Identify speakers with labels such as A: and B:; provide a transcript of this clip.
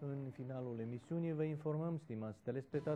A: În finalul emisiunii vă informăm, stimați telespectatori,